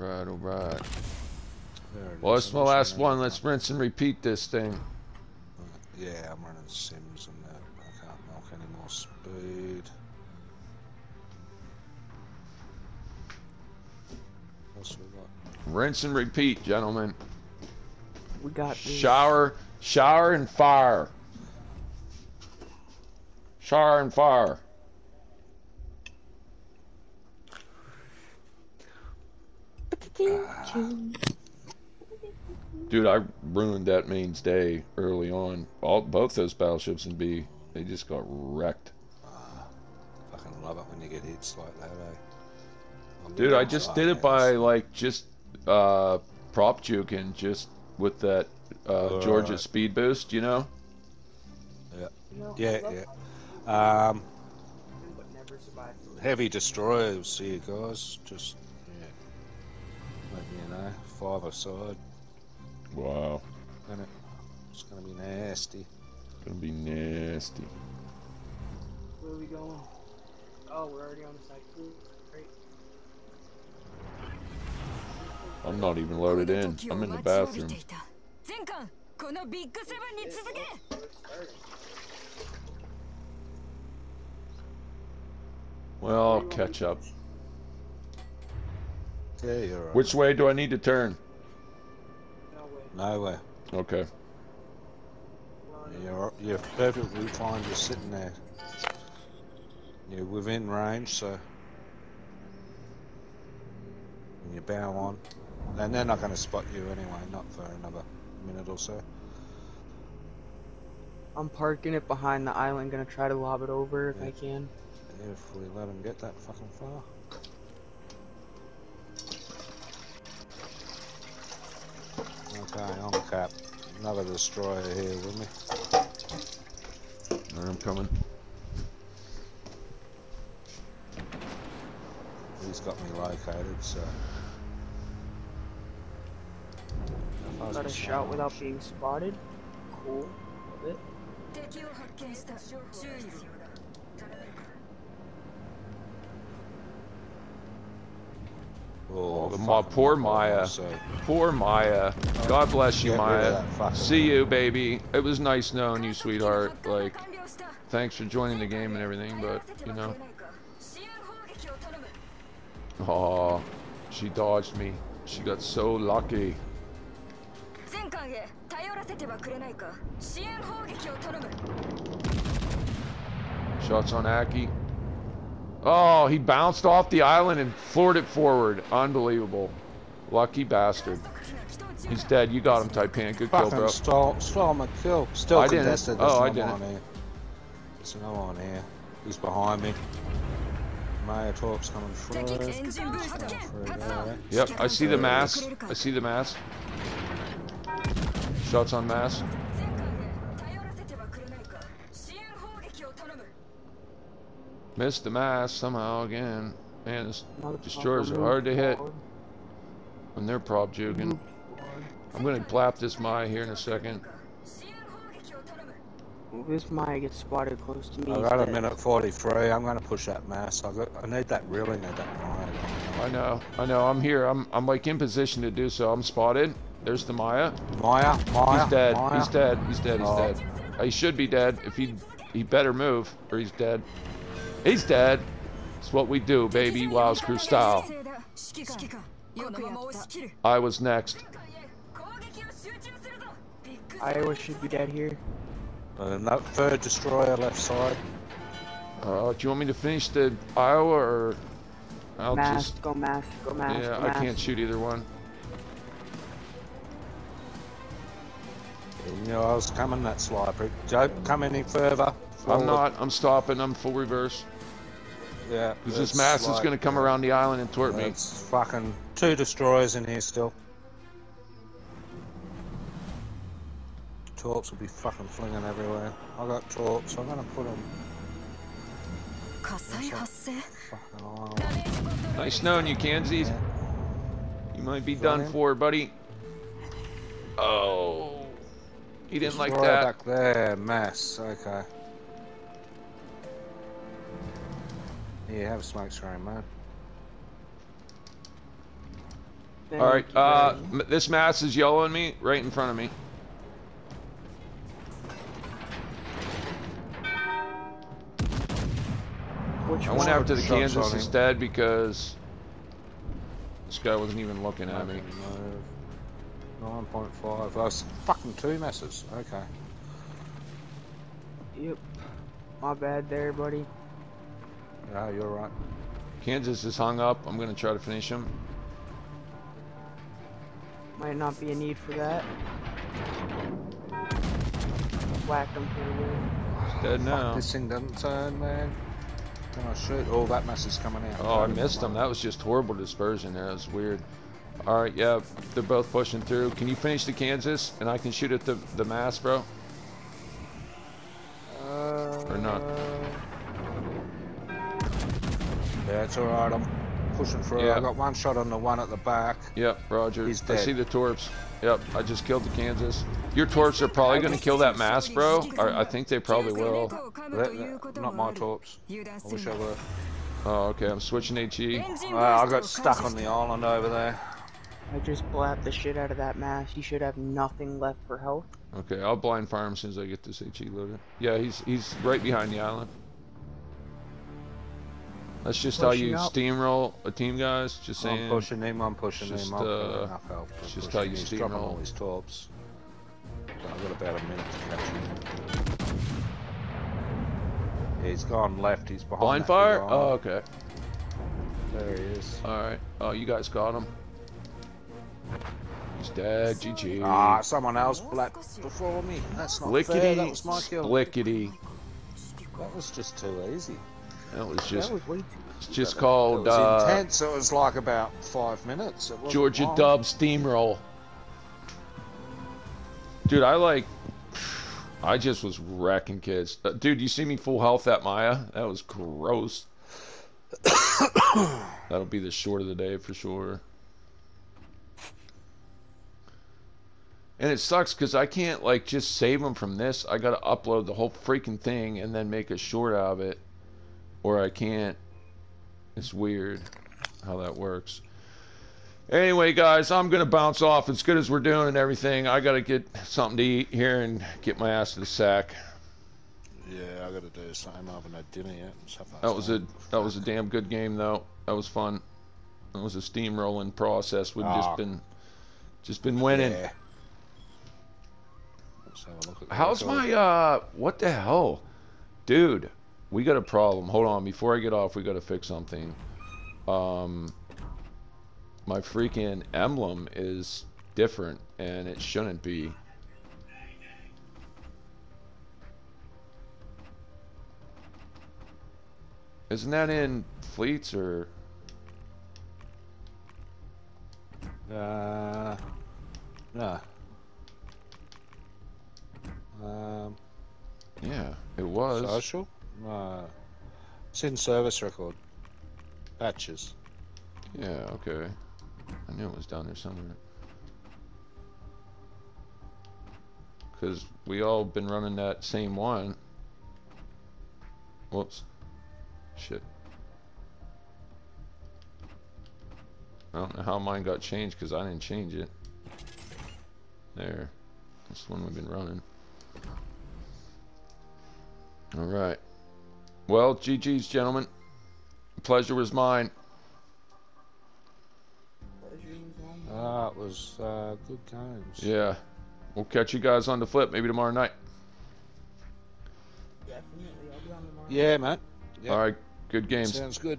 Alright, alright. Well, is. that's my last one. Let's rinse and repeat this thing. Yeah, I'm running sims and that. I can't knock any more speed. What else we got? Rinse and repeat, gentlemen. We got this. Shower, shower and fire. Shower and fire. Dude, I ruined that main's day early on. All both those battleships in B, they just got wrecked. Fucking love it when you get hits like that, eh? Dude, I just side did it by like just uh prop juking just with that uh Georgia Right. speed boost, you know? Yeah, yeah. Um, But never survived. heavy destroyers here, guys. Just, Mikey and I, father sod. Wow. Gonna, it's gonna be nasty. Gonna be nasty. Where are we going? Oh, we're already on the side. Great. I'm not even loaded in. I'm in the bathroom. Well, I'll catch up. Yeah, you're right. Which way do I need to turn? No way. Nowhere. Okay. You're, you're perfectly fine just sitting there. You're within range, so. And you bow on. And they're not going to spot you anyway, not for another minute or so. I'm parking it behind the island. Gonna try to lob it over if Yeah. I can. If we let them get that fucking far. Okay, on cap. Another destroyer here with me. Alright, I'm coming. He's got me located, so. How far's Got a shot without being spotted. Cool. Love it. Oh, my poor Maya. Poor Maya. God bless you, Maya. See you, baby. It was nice knowing you, sweetheart. Like, thanks for joining the game and everything, but, you know. Oh, she dodged me. She got so lucky. Shots on Aki. Oh, he bounced off the island and floored it forward. Unbelievable. Lucky bastard. He's dead. You got him, Taipan. Good kill, bro. Stole, stole my kill. Still I contested. Didn't. Oh, I didn't. Here. There's no one here. He's behind me. Maya talks coming through. Yep, I see the mass. I see the mass. Shots on mass. Missed the mass somehow again. Man, destroyers are hard to hit when they're prop juking. Mm-hmm. I'm going to plap this Mai here in a second. This Mai gets spotted close to me. I got a minute 43. I'm going to push that mass. I, got, I need that really need that Maya. I know. I know. I'm here. I'm, I'm like in position to do so. I'm spotted. There's the Maya. Maya. Maya. He's dead. Maya. He's dead. He's dead. He's oh. dead. He should be dead. If he he better move or he's dead. He's dead. It's what we do, baby, Wild Crew style. I was next. Iowa should be dead here. And that third destroyer left side. Uh, do you want me to finish the Iowa or I'll mask, just go mask, go mask. Yeah, go I mask. can't shoot either one. You know, I was coming that sliper. Don't come any further. Forward. I'm not. I'm stopping. I'm full reverse. Yeah. Because this mass like, is going to come yeah. around the island and torp me. Fucking two destroyers in here still. Torps will be fucking flinging everywhere. I got torps. I'm going to put them. Nice knowing you, Kansies. You might be done for, buddy. Oh. He didn't Destroy like that. back there, mess. Okay. Yeah, have a smoke screen, man. Thank All right, uh, m- this mass is yellowing me right in front of me. Which I went after the Kansas instead because this guy wasn't even looking at me. Nine point five. That's fucking two masses. Okay. Yep. My bad there, buddy. Yeah, you're right. Kansas is hung up. I'm gonna try to finish him. Might not be a need for that. Whack him for the win. He's dead now. This thing doesn't turn, man. Can I shoot? Oh, that mess is coming out. Oh, I missed him. That was just horrible dispersion there. That was weird. All right, yeah, they're both pushing through. Can you finish the Kansas and I can shoot at the the mass, bro? Uh, Or not. Yeah, it's alright. I'm pushing through. Yeah. I got one shot on the one at the back. Yep, Roger. He's I see the torps. Yep, I just killed the Kansas. Your torps are probably gonna kill that mass, bro. Or I think they probably will. That- that- not my torps. I wish I were. Oh, okay. I'm switching HE. Well, ah, I got stuck on the island over there. I just blapped the shit out of that mass. You should have nothing left for health. Okay, I'll blind fire him as soon as I get this HE loaded. Yeah, he's he's right behind the island. That's just how you up. steamroll a team, guys. Just saying. I'm pushing him. I'm pushing Just, him. I've uh, enough health. I'm just how you him. He's dropping steamroll. all his torps. So I've got about a minute to catch him. Yeah, he's gone left. He's behind. Blind that fire? big Oh, okay. There he is. All right. Oh, you guys got him. He's dead. GG. Ah, someone else blapped before me. That's not fair. That was my kill. splickety. That was just too easy. That was just that was way too. it's just It called was uh, intense. It was like about five minutes. It Georgia long. Dub Steamroll. Dude, I like. I just was wrecking kids. Uh, Dude, you see me full health at Maya? That was gross. That'll be the short of the day for sure. And it sucks because I can't like just save them from this. I gotta upload the whole freaking thing and then make a short out of it, or I can't. It's weird how that works. Anyway, guys, I'm gonna bounce off. As good as we're doing and everything, I gotta get something to eat here and get my ass to the sack. Yeah, I got to do the same. I haven't had dinner yet. That was a that was a damn good game though. That was fun. It was a steamrolling process. We've Ah. just been just been winning. Yeah. Let's have a look at How's my uh what the hell? Dude, we got a problem. Hold on, before I get off, we gotta fix something. Um my freaking emblem is different and it shouldn't be. Isn't that in fleets or Uh, no. Um, yeah, it was. social? No. It's in service record. Patches. Yeah, okay. I knew it was down there somewhere. Because we all been running that same one. Whoops. Shit. I don't know how mine got changed because I didn't change it. There. That's the one we've been running. Alright. Well, GG's, gentlemen. Pleasure was mine. Ah, it was uh, good times. Yeah. We'll catch you guys on the flip maybe tomorrow night. Definitely, I'll be on tomorrow. Yeah, mate. Yeah. All right. Good games. Sounds good.